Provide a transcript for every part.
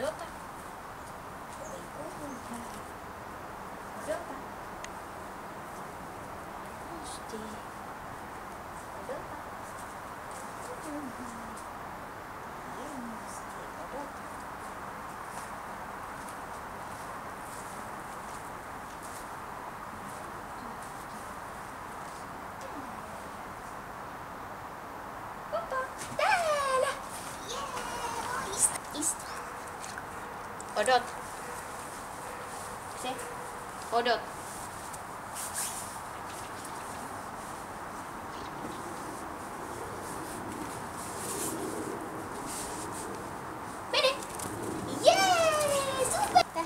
полета. Полета. Жди. Полета. East. Odot. Sih. Odot. Pede. Yeay, super.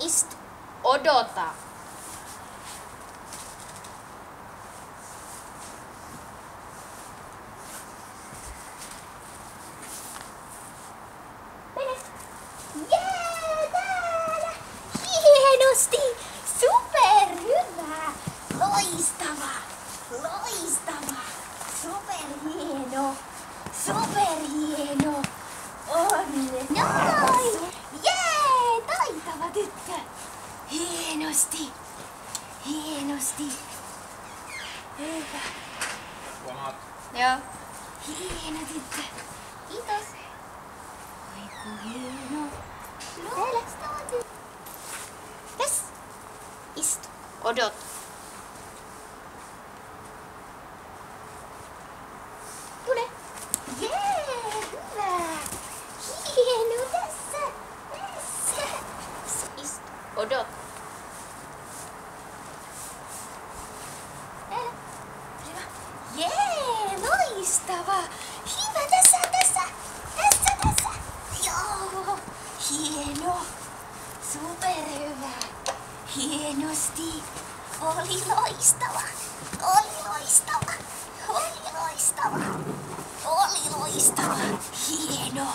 Ist odota. Noin! Jee! Taitava tyttö! Hienosti! Hienosti! Hyvä! Huomaat, Joo. Hieno tyttö. Kiitos. Aiku hieno. Loistava tyttö. Yes. Istu. Odot. Tule. Jee, hyvä. Hieno tässä. Tässä. Istu. Odot. Jee, loistava. Tässä, tässä. Tässä, tässä. Joo. Hieno. Hienosti. Oli loistava. Oli loistava. Oli loistava. Oli loistava. Hieno.